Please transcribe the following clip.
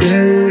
别。